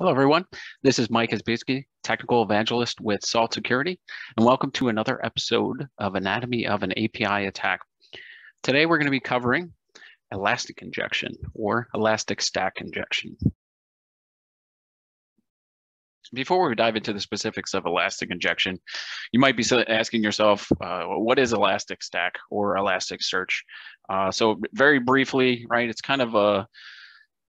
Hello, everyone. This is Mike Isbitski, Technical Evangelist with Salt Security, and welcome to another episode of Anatomy of an API Attack. Today, we're going to be covering elastic injection or elastic stack injection. Before we dive into the specifics of elastic injection, you might be asking yourself, uh, what is elastic stack or elastic search? Uh, so very briefly, right, it's kind of a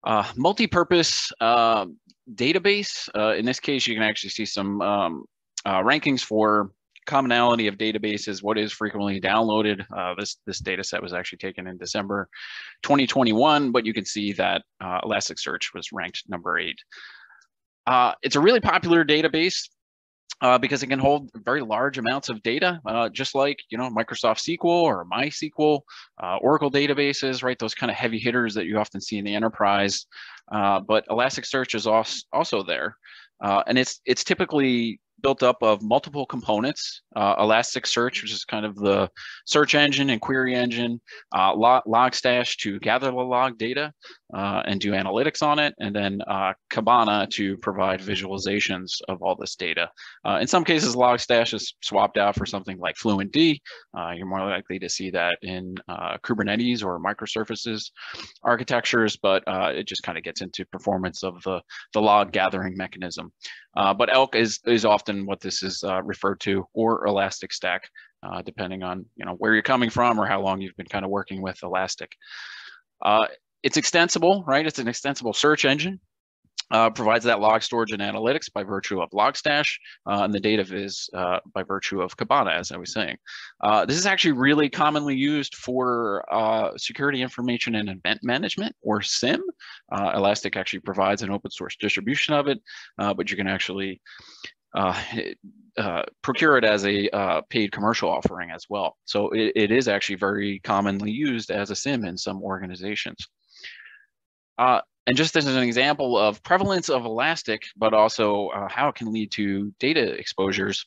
uh, multi-purpose uh, database. Uh, in this case, you can actually see some um, uh, rankings for commonality of databases, what is frequently downloaded. Uh, this, this data set was actually taken in December 2021, but you can see that uh, Elasticsearch was ranked number eight. It's a really popular database uh, because it can hold very large amounts of data, uh, just like you know Microsoft SQL or MySQL, uh, Oracle databases, right? Those kind of heavy hitters that you often see in the enterprise. Uh, but Elasticsearch is also there, uh, and it's it's typically built up of multiple components. Uh, Elasticsearch, which is kind of the search engine and query engine, log, Logstash to gather the log data uh, and do analytics on it, and then uh, Kibana to provide visualizations of all this data. Uh, in some cases, Logstash is swapped out for something like FluentD. Uh, you're more likely to see that in Kubernetes or microservices architectures, but it just kind of gets into performance of the, the log gathering mechanism. Uh, but elk is is often what this is uh, referred to, or elastic stack, uh, depending on you know where you're coming from or how long you've been kind of working with elastic. Uh, it's extensible, right? It's an extensible search engine uh, provides that log storage and analytics by virtue of Logstash, uh, and the data is uh, by virtue of Kibana, as I was saying. Uh, this is actually really commonly used for uh, security information and event management, or SIEM. Uh, Elastic actually provides an open source distribution of it, but you can actually procure it as a paid commercial offering as well. So it, it is actually very commonly used as a SIEM in some organizations. Uh, and just as an example of prevalence of Elastic, but also uh, how it can lead to data exposures,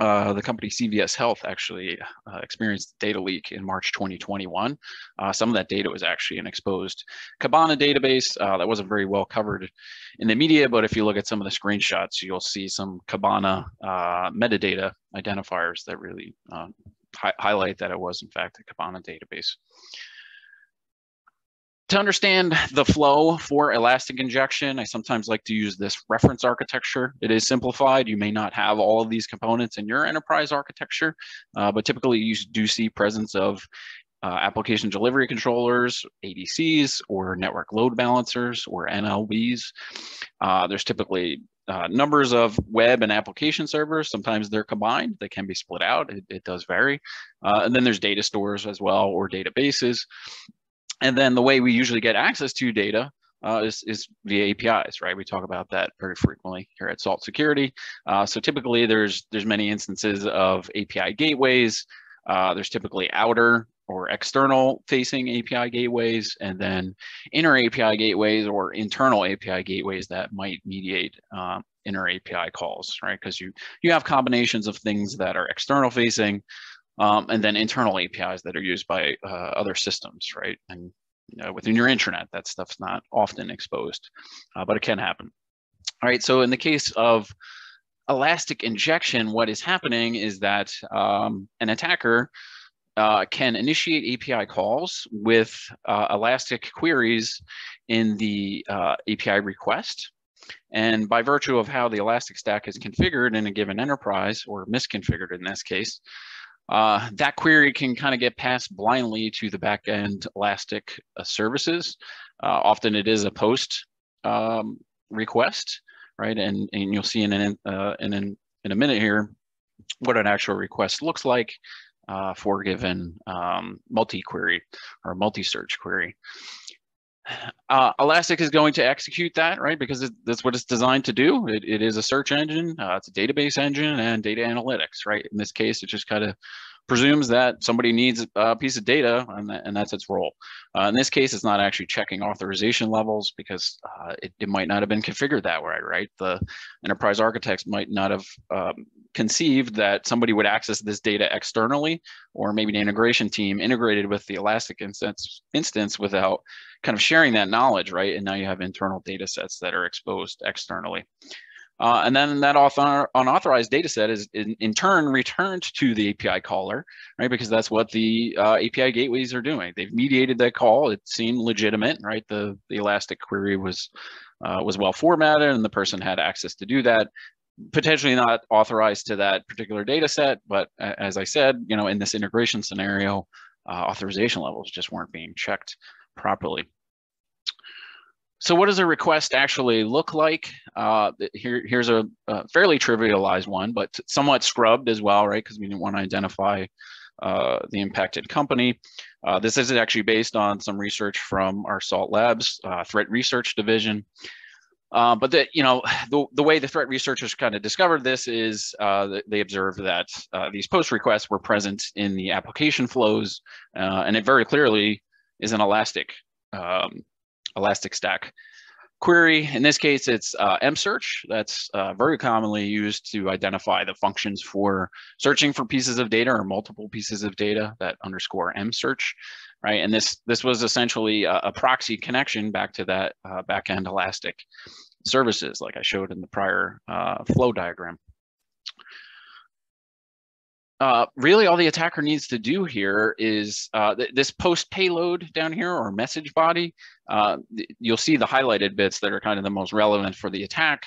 uh, the company CVS Health actually uh, experienced data leak in March 2021. Uh, some of that data was actually an exposed Kibana database uh, that wasn't very well covered in the media, but if you look at some of the screenshots, you'll see some Kibana uh, metadata identifiers that really um, hi highlight that it was in fact a Kibana database to understand the flow for elastic injection, I sometimes like to use this reference architecture. It is simplified. You may not have all of these components in your enterprise architecture, uh, but typically you do see presence of uh, application delivery controllers, ADCs, or network load balancers, or NLBs. Uh, there's typically uh, numbers of web and application servers. Sometimes they're combined. They can be split out. It, it does vary. Uh, and then there's data stores as well, or databases. And then the way we usually get access to data uh, is, is via APIs, right? We talk about that very frequently here at Salt Security. Uh, so typically there's there's many instances of API gateways. Uh, there's typically outer or external facing API gateways, and then inner API gateways or internal API gateways that might mediate uh, inner API calls, right? Because you you have combinations of things that are external facing um, and then internal APIs that are used by uh, other systems, right? And you know, within your intranet, that stuff's not often exposed, uh, but it can happen. All right, so in the case of elastic injection, what is happening is that um, an attacker uh, can initiate API calls with uh, Elastic queries in the uh, API request. And by virtue of how the Elastic stack is configured in a given enterprise, or misconfigured in this case, uh, that query can kind of get passed blindly to the backend Elastic uh, services. Uh, often it is a post um, request, right? And, and you'll see in, an, uh, in, an, in a minute here what an actual request looks like uh, for given um, multi-query or multi-search query. Uh, Elastic is going to execute that, right? Because it, that's what it's designed to do. It, it is a search engine, uh, it's a database engine, and data analytics, right? In this case, it just kind of presumes that somebody needs a piece of data, and, and that's its role. Uh, in this case, it's not actually checking authorization levels because uh, it, it, might not have been configured that way, right? The enterprise architects might not have um, conceived that somebody would access this data externally, or maybe an integration team integrated with the Elastic instance, instance without kind of sharing that knowledge, right? And now you have internal data sets that are exposed externally. Uh, and then that author, unauthorized data set is in, in, turn returned to the API caller, right? Because that's what the uh, API gateways are doing. They've mediated that call. It seemed legitimate, right? The, the Elastic query was, uh, was well formatted and the person had access to do that. Potentially not authorized to that particular data set, but as I said, you know, in this integration scenario, uh, authorization levels just weren't being checked properly. So what does a request actually look like? Uh, here, here's a, a, fairly trivialized one, but somewhat scrubbed as well, right? Because we didn't want to identify uh, the impacted company. Uh, this is actually based on some research from our SALT Labs uh, threat research division. Uh, but the, you know, the, the way the threat researchers kind of discovered this is uh, they observed that these post requests were present in the application flows, and it very clearly is an elastic um, Elastic Stack query. In this case, it's uh, msearch. That's uh, very commonly used to identify the functions for searching for pieces of data or multiple pieces of data that underscore msearch, right? And this this was essentially a, a proxy connection back to that uh, backend Elastic services, like I showed in the prior uh, flow diagram uh, really all the attacker needs to do here is uh, th this post payload down here or message body. Uh, you'll see the highlighted bits that are kind of the most relevant for the attack.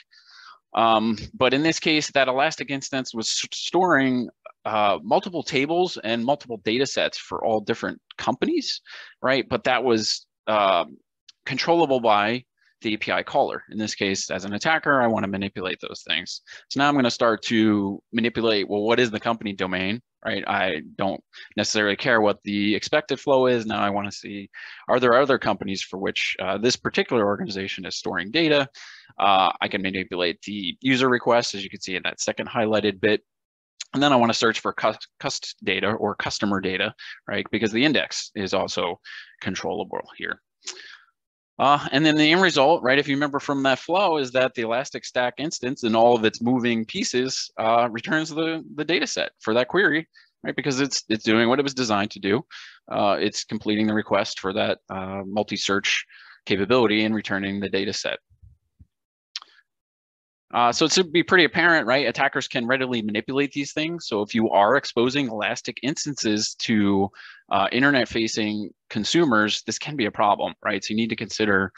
Um, but in this case, that Elastic instance was storing uh, multiple tables and multiple data sets for all different companies, right? But that was um, controllable by the API caller. In this case, as an attacker, I want to manipulate those things. So now I'm going to start to manipulate, well, what is the company domain, right? I don't necessarily care what the expected flow is. Now I want to see, are there other companies for which uh, this particular organization is storing data? Uh, I can manipulate the user request, as you can see in that second highlighted bit. And then I want to search for cust data or customer data, right? Because the index is also controllable here. Uh, and then the end result, right, if you remember from that flow, is that the Elastic Stack instance and all of its moving pieces uh, returns the, the data set for that query, right, because it's, it's doing what it was designed to do. Uh, it's completing the request for that uh, multi-search capability and returning the data set. Uh, so it should be pretty apparent, right? Attackers can readily manipulate these things. So if you are exposing Elastic instances to uh, internet-facing consumers, this can be a problem, right? So you need to consider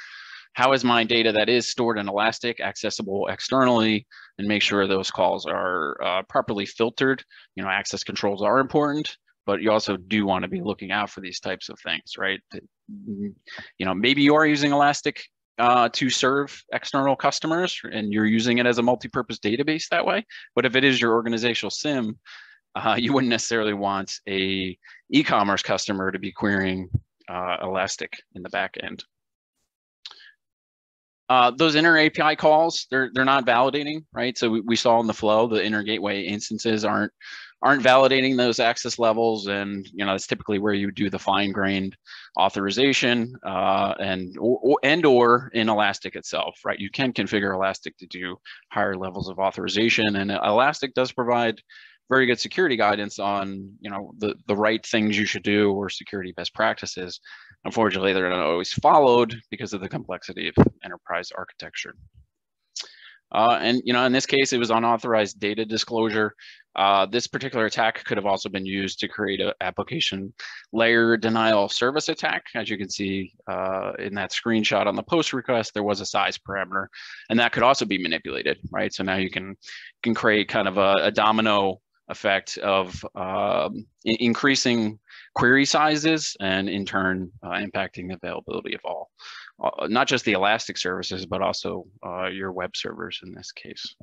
how is my data that is stored in Elastic accessible externally and make sure those calls are uh, properly filtered. You know, access controls are important, but you also do want to be looking out for these types of things, right? You know, maybe you are using Elastic uh, to serve external customers and you're using it as a multi-purpose database that way. But if it is your organizational SIEM, uh, you wouldn't necessarily want a e-commerce customer to be querying uh, Elastic in the back end. Uh, those inner API calls, they're they're not validating, right? So we, we saw in the flow, the inner gateway instances aren't aren't validating those access levels. And, you know, that's typically where you do the fine grained authorization uh, and, or, and or in Elastic itself, right? You can configure Elastic to do higher levels of authorization and Elastic does provide very good security guidance on, you know, the, the right things you should do or security best practices. Unfortunately, they're not always followed because of the complexity of enterprise architecture. Uh, and you know, in this case, it was unauthorized data disclosure. Uh, this particular attack could have also been used to create an application layer denial of service attack. As you can see uh, in that screenshot on the post request, there was a size parameter, and that could also be manipulated, right? So now you can can create kind of a, a domino effect of um, increasing query sizes and in turn uh, impacting the availability of all, uh, not just the Elastic services, but also uh, your web servers in this case.